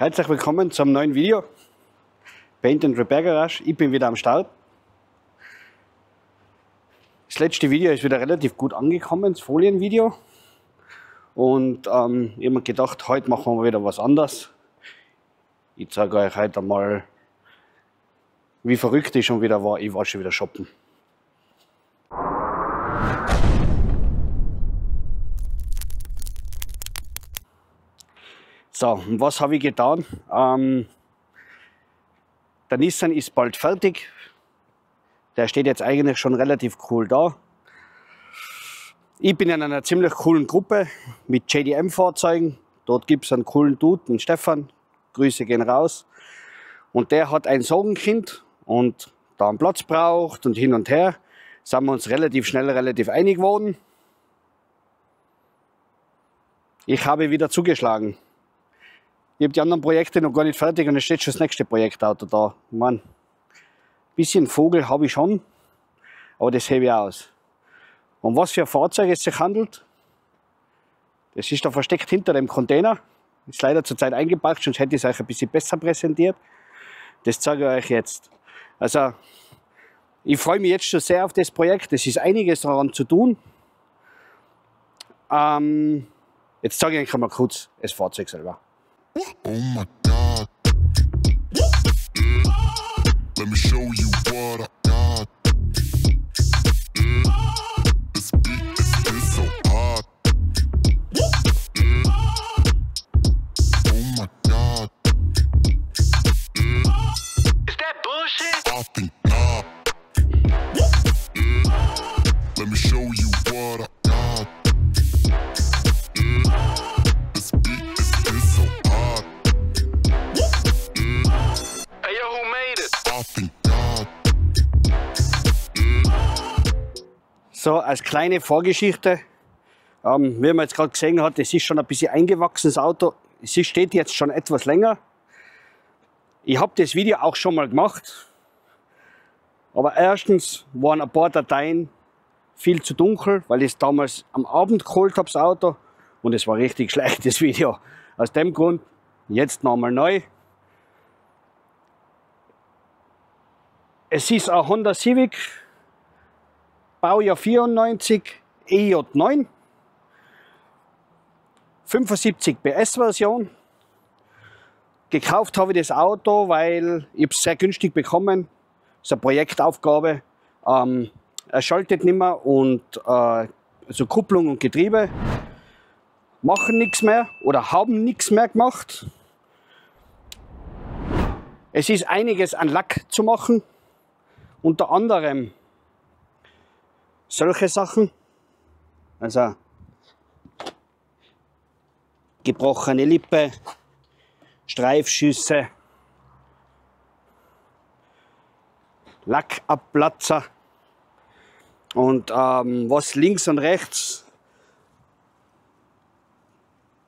Herzlich willkommen zum neuen Video. Paint and Repair Garage. Ich bin wieder am Start. Das letzte Video ist wieder relativ gut angekommen, das Folienvideo. Und ähm, ich habe mir gedacht, heute machen wir wieder was anderes. Ich zeige euch heute mal, wie verrückt ich schon wieder war. Ich war schon wieder shoppen. So, und was habe ich getan? Ähm, der Nissan ist bald fertig. Der steht jetzt eigentlich schon relativ cool da. Ich bin in einer ziemlich coolen Gruppe mit JDM-Fahrzeugen. Dort gibt es einen coolen Dude, den Stefan. Grüße gehen raus. Und der hat ein Sorgenkind und da einen Platz braucht und hin und her, sind wir uns relativ schnell relativ einig geworden. Ich habe wieder zugeschlagen. Ich habe die anderen Projekte noch gar nicht fertig und es steht schon das nächste Projektauto da. Mann, ein bisschen Vogel habe ich schon, aber das hebe ich aus. Um was für ein Fahrzeug es sich handelt, das ist da versteckt hinter dem Container. Ist leider zurzeit eingepackt, sonst hätte ich es euch ein bisschen besser präsentiert. Das zeige ich euch jetzt. Also, ich freue mich jetzt schon sehr auf das Projekt. Es ist einiges daran zu tun. Ähm, jetzt zeige ich euch mal kurz das Fahrzeug selber. Oh my god. Let me show you what I kleine Vorgeschichte, ähm, wie man jetzt gerade gesehen hat, es ist schon ein bisschen eingewachsenes Auto. Es steht jetzt schon etwas länger. Ich habe das Video auch schon mal gemacht. Aber erstens waren ein paar Dateien viel zu dunkel, weil ich es damals am Abend geholt habe, das Auto. Und es war richtig schlechtes Video. Aus dem Grund jetzt nochmal neu. Es ist ein Honda Civic Baujahr 94, EJ9, 75 PS Version. Gekauft habe ich das Auto, weil ich es sehr günstig bekommen. Das ist eine Projektaufgabe. Ähm, er schaltet nicht mehr und äh, also Kupplung und Getriebe machen nichts mehr oder haben nichts mehr gemacht. Es ist einiges an Lack zu machen, unter anderem solche Sachen. Also gebrochene Lippe, Streifschüsse, Lackabplatzer und ähm, was links und rechts,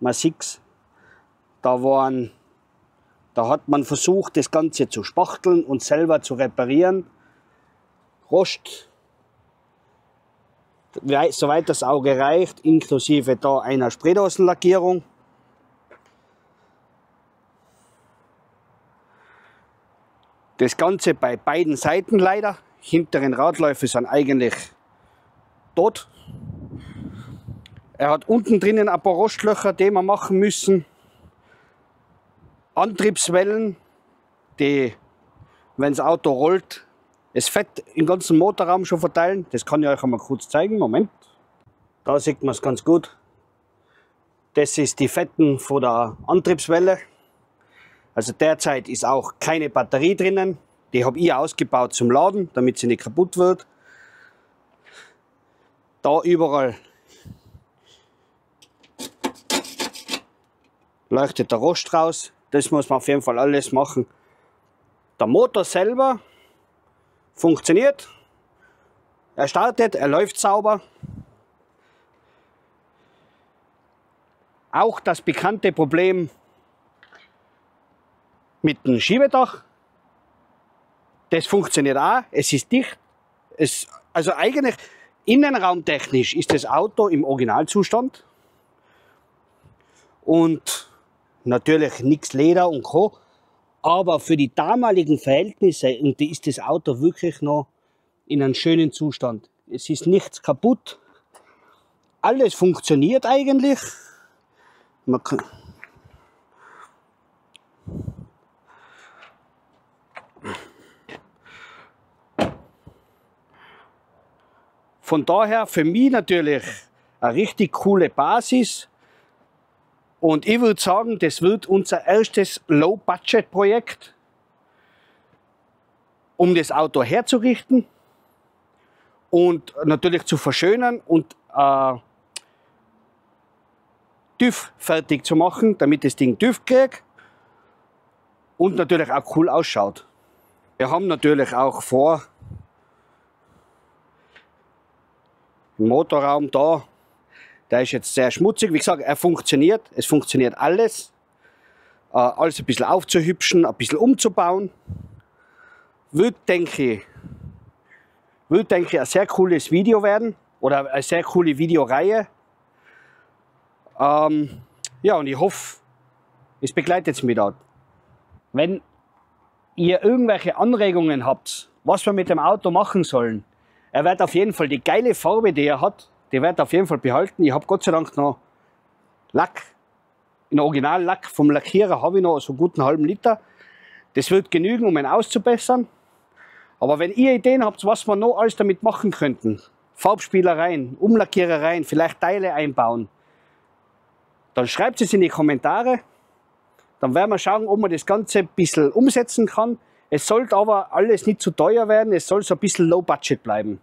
man sieht's, da waren, da hat man versucht, das Ganze zu spachteln und selber zu reparieren. Rost, soweit das Auge reicht, inklusive da einer Spraydosenlackierung. Das Ganze bei beiden Seiten leider. Hinteren Radläufe sind eigentlich tot. Er hat unten drinnen ein paar Rostlöcher, die wir machen müssen. Antriebswellen, die, wenn das Auto rollt, das Fett im ganzen Motorraum schon verteilen. Das kann ich euch einmal kurz zeigen. Moment. Da sieht man es ganz gut. Das ist die Fetten von der Antriebswelle. Also derzeit ist auch keine Batterie drinnen. Die habe ich ausgebaut zum Laden, damit sie nicht kaputt wird. Da überall leuchtet der Rost raus. Das muss man auf jeden Fall alles machen. Der Motor selber funktioniert. Er startet, er läuft sauber. Auch das bekannte Problem mit dem Schiebedach, das funktioniert auch. Es ist dicht. Es, also eigentlich innenraumtechnisch ist das Auto im Originalzustand. Und Natürlich nichts Leder und Co. Aber für die damaligen Verhältnisse und die ist das Auto wirklich noch in einem schönen Zustand. Es ist nichts kaputt. Alles funktioniert eigentlich. Man kann Von daher für mich natürlich eine richtig coole Basis. Und ich würde sagen, das wird unser erstes Low-Budget-Projekt, um das Auto herzurichten und natürlich zu verschönern und äh, TÜV fertig zu machen, damit das Ding TÜV kriegt und natürlich auch cool ausschaut. Wir haben natürlich auch vor, im Motorraum da, der ist jetzt sehr schmutzig. Wie gesagt, er funktioniert, es funktioniert alles. Äh, alles ein bisschen aufzuhübschen, ein bisschen umzubauen. Wird, denke ich, wird, denke ich, ein sehr cooles Video werden oder eine sehr coole Videoreihe. Ähm, ja, und ich hoffe, es begleitet mich da. Wenn ihr irgendwelche Anregungen habt, was wir mit dem Auto machen sollen, er wird auf jeden Fall die geile Farbe, die er hat, die wird er auf jeden Fall behalten. Ich habe Gott sei Dank noch Lack, in Originallack vom Lackierer habe ich noch so einen halben Liter. Das wird genügen, um ihn auszubessern. Aber wenn ihr Ideen habt, was wir noch alles damit machen könnten, Farbspielereien, Umlackierereien, vielleicht Teile einbauen, dann schreibt es in die Kommentare. Dann werden wir schauen, ob man das Ganze ein bisschen umsetzen kann. Es sollte aber alles nicht zu teuer werden, es soll so ein bisschen low budget bleiben.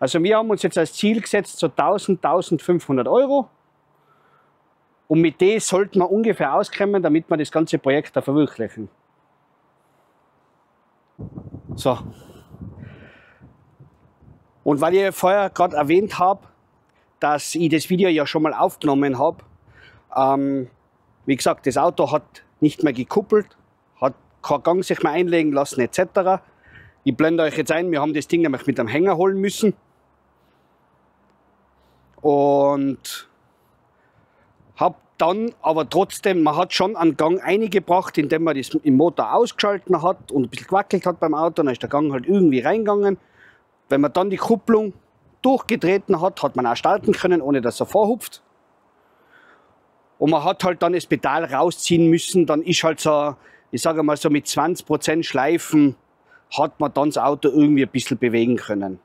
Also wir haben uns jetzt als Ziel gesetzt, so 1000, 1500 Euro. Und mit dem sollten wir ungefähr auskommen, damit wir das ganze Projekt da verwirklichen. So. Und weil ich vorher gerade erwähnt habe, dass ich das Video ja schon mal aufgenommen habe, ähm, wie gesagt, das Auto hat nicht mehr gekuppelt, kein Gang sich mehr einlegen lassen etc. Ich blende euch jetzt ein, wir haben das Ding nämlich mit einem Hänger holen müssen. Und habe dann aber trotzdem, man hat schon einen Gang eingebracht, indem man das im Motor ausgeschalten hat und ein bisschen gewackelt hat beim Auto, dann ist der Gang halt irgendwie reingegangen. Wenn man dann die Kupplung durchgetreten hat, hat man auch starten können, ohne dass er vorhupft. Und man hat halt dann das Pedal rausziehen müssen, dann ist halt so ich sage mal so mit 20% Schleifen hat man dann das Auto irgendwie ein bisschen bewegen können.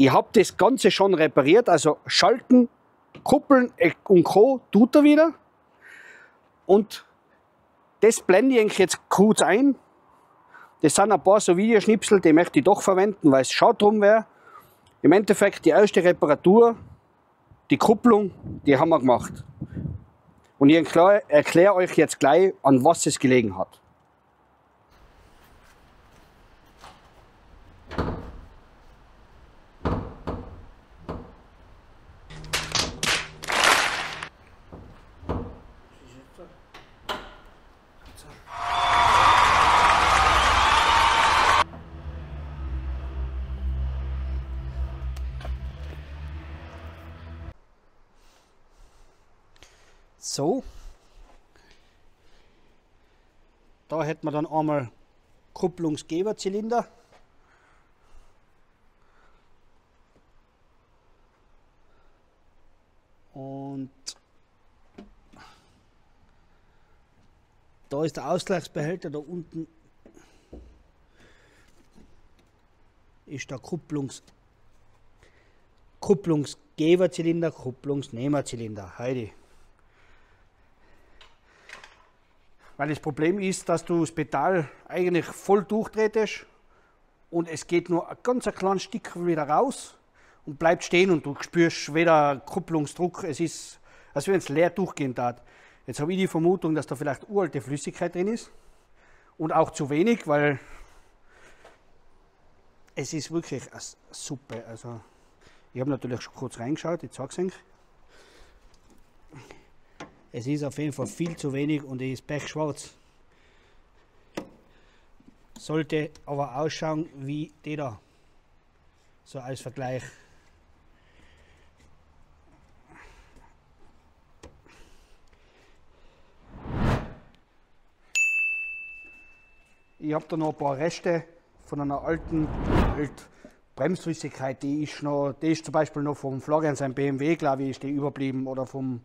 Ich habe das Ganze schon repariert, also Schalten, Kuppeln und Co. tut er wieder. Und das blende ich jetzt kurz ein. Das sind ein paar so Videoschnipsel, die möchte ich doch verwenden, weil es schaut drum wäre. Im Endeffekt die erste Reparatur, die Kupplung, die haben wir gemacht. Und ich erkläre euch jetzt gleich, an was es gelegen hat. So. Da hätten wir dann einmal Kupplungsgeberzylinder. Und da ist der Ausgleichsbehälter, da unten ist der Kupplungs Kupplungsgeberzylinder, Kupplungsnehmerzylinder. Heidi. Weil das Problem ist, dass du das Pedal eigentlich voll durchdrehst und es geht nur ein ganz kleines Stück wieder raus und bleibt stehen und du spürst weder Kupplungsdruck. Es ist, als wenn es leer durchgehen darf. Jetzt habe ich die Vermutung, dass da vielleicht uralte Flüssigkeit drin ist und auch zu wenig, weil es ist wirklich eine Suppe. Also ich habe natürlich schon kurz reingeschaut, ich zeige es euch. Es ist auf jeden Fall viel zu wenig und es ist pechschwarz. Sollte aber ausschauen wie der da. So als Vergleich. Ich habe da noch ein paar Reste von einer alten halt Bremsflüssigkeit, die ist noch, die ist zum Beispiel noch vom Florian sein BMW, glaube ich, ist die überblieben oder vom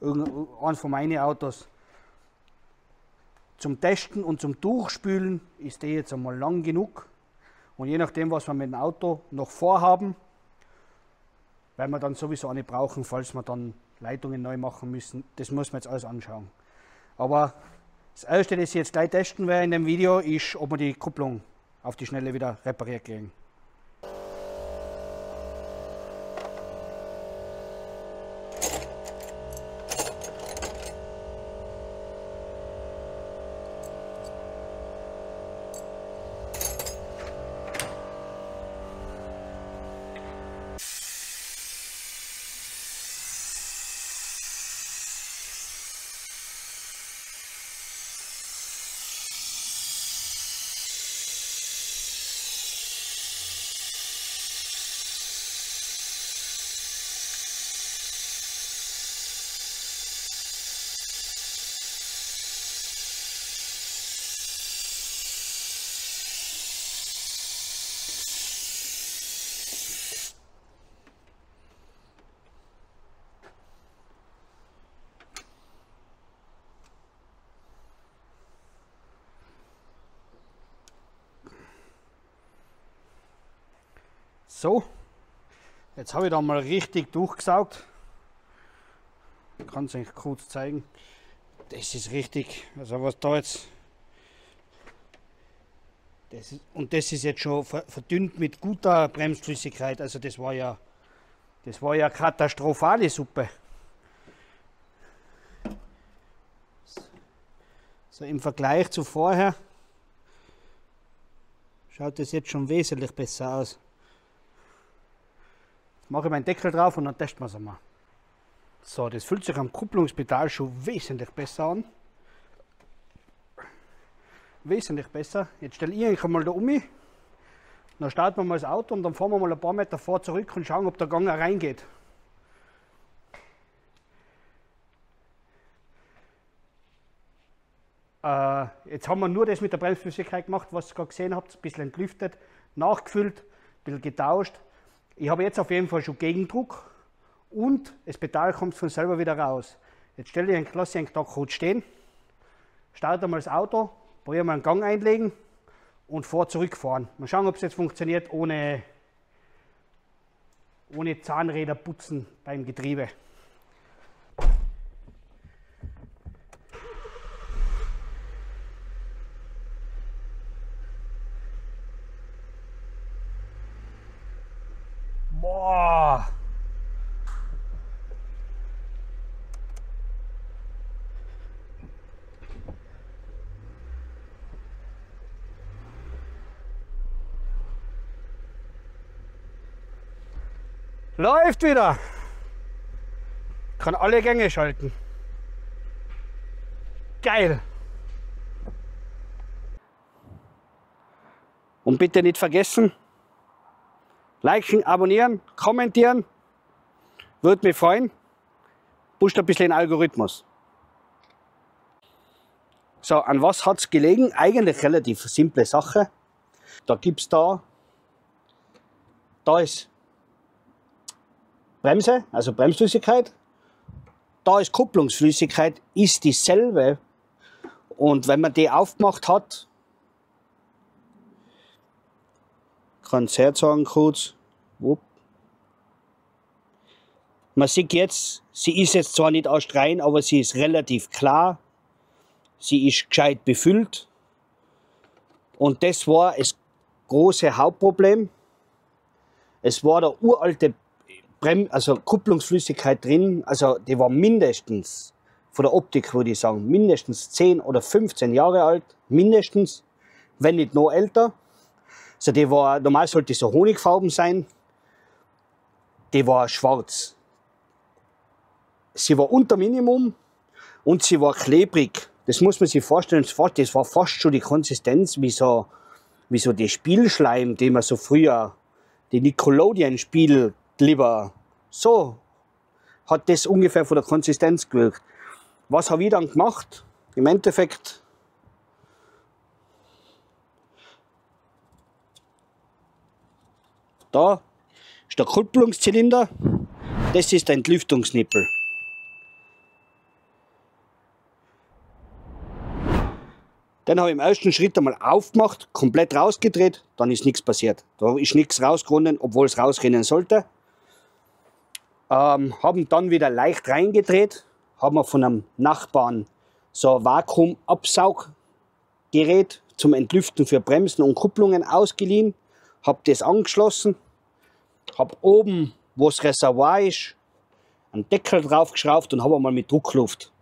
eins von meinen Autos. Zum Testen und zum Durchspülen ist die jetzt einmal lang genug. Und je nachdem, was wir mit dem Auto noch vorhaben, werden wir dann sowieso eine brauchen, falls wir dann Leitungen neu machen müssen. Das muss man jetzt alles anschauen. Aber das erste, das ich jetzt gleich testen werde in dem Video, ist, ob wir die Kupplung auf die Schnelle wieder repariert kriegen. So, jetzt habe ich da mal richtig durchgesaugt. Ich kann es euch kurz zeigen. Das ist richtig. Also was da jetzt. Das ist, und das ist jetzt schon verdünnt mit guter Bremsflüssigkeit. Also das war ja, das war ja katastrophale Suppe. So im Vergleich zu vorher schaut das jetzt schon wesentlich besser aus mache ich meinen Deckel drauf und dann testen wir es einmal. So, das fühlt sich am Kupplungspedal schon wesentlich besser an. Wesentlich besser. Jetzt stelle ich eigentlich einmal da um. Dann starten wir mal das Auto und dann fahren wir mal ein paar Meter vor zurück und schauen, ob der Gang reingeht. Äh, jetzt haben wir nur das mit der Bremsflüssigkeit gemacht, was ihr gerade gesehen habt, ein bisschen entlüftet, nachgefüllt, ein bisschen getauscht. Ich habe jetzt auf jeden Fall schon Gegendruck und das Pedal kommt von selber wieder raus. Jetzt stelle ich einen da kurz stehen, starte mal das Auto, probiere mal einen Gang einlegen und vor zurückfahren. Mal schauen, ob es jetzt funktioniert ohne, ohne Zahnräder putzen beim Getriebe. Läuft wieder. Kann alle Gänge schalten. Geil. Und bitte nicht vergessen, liken, abonnieren, kommentieren. Würde mich freuen. Pusht ein bisschen den Algorithmus. So, an was hat es gelegen? Eigentlich relativ simple Sache. Da gibt es da, da ist Bremse, also Bremsflüssigkeit. Da ist Kupplungsflüssigkeit, ist dieselbe. Und wenn man die aufgemacht hat, kann es herzeigen kurz. Wupp. Man sieht jetzt, sie ist jetzt zwar nicht astrein, aber sie ist relativ klar. Sie ist gescheit befüllt. Und das war das große Hauptproblem. Es war der uralte Brem also Kupplungsflüssigkeit drin, also die war mindestens, von der Optik würde ich sagen, mindestens 10 oder 15 Jahre alt, mindestens, wenn nicht noch älter. Also die war, normal sollte so honigfarben sein, die war schwarz. Sie war unter Minimum und sie war klebrig. Das muss man sich vorstellen, das war fast schon die Konsistenz wie so, wie so die Spielschleim, den man so früher, die Nickelodeon-Spiel lieber. So hat das ungefähr von der Konsistenz gewirkt. Was habe ich dann gemacht? Im Endeffekt da ist der Kupplungszylinder, das ist der Entlüftungsnippel. Den habe ich im ersten Schritt einmal aufgemacht, komplett rausgedreht, dann ist nichts passiert. Da ist nichts rausgerunden, obwohl es rausrennen sollte. Ähm, haben dann wieder leicht reingedreht, haben wir von einem Nachbarn so ein Vakuumabsauggerät zum Entlüften für Bremsen und Kupplungen ausgeliehen, habe das angeschlossen, habe oben, wo das Reservoir ist, einen Deckel draufgeschraubt und habe mal mit Druckluft.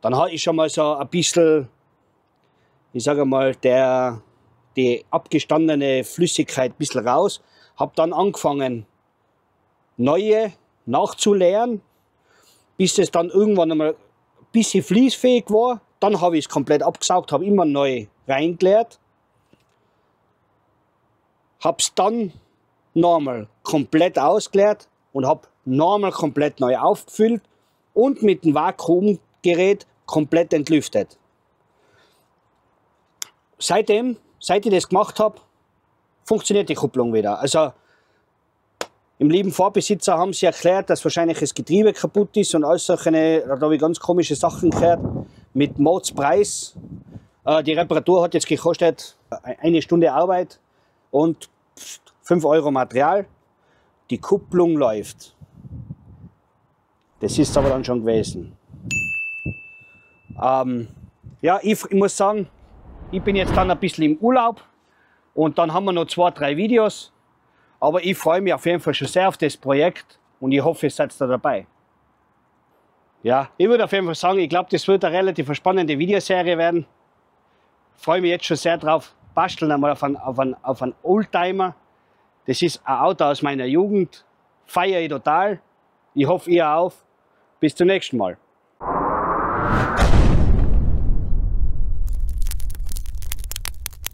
Dann habe ich schon mal so ein bisschen ich sage mal, der, die abgestandene Flüssigkeit ein bisschen raus. Habe dann angefangen, neue nachzuleeren, bis es dann irgendwann einmal ein bisschen fließfähig war. Dann habe ich es komplett abgesaugt, habe immer neu reingeleert. Habe es dann normal komplett ausgeleert und habe normal komplett neu aufgefüllt und mit dem Vakuumgerät komplett entlüftet seitdem, seit ich das gemacht habe, funktioniert die Kupplung wieder. Also im lieben Vorbesitzer haben sie erklärt, dass wahrscheinlich das Getriebe kaputt ist und all solche, da habe ich ganz komische Sachen gehört, mit Mordspreis. Äh, die Reparatur hat jetzt gekostet eine Stunde Arbeit und 5 Euro Material. Die Kupplung läuft. Das ist aber dann schon gewesen. Ähm, ja, ich, ich muss sagen, ich bin jetzt dann ein bisschen im Urlaub und dann haben wir noch zwei, drei Videos. Aber ich freue mich auf jeden Fall schon sehr auf das Projekt und ich hoffe, ihr seid da dabei. Ja, ich würde auf jeden Fall sagen, ich glaube, das wird eine relativ spannende Videoserie werden. Ich freue mich jetzt schon sehr drauf. Basteln einmal auf einen, auf einen, auf einen Oldtimer. Das ist ein Auto aus meiner Jugend. Feiere ich total. Ich hoffe, ihr auch. Bis zum nächsten Mal.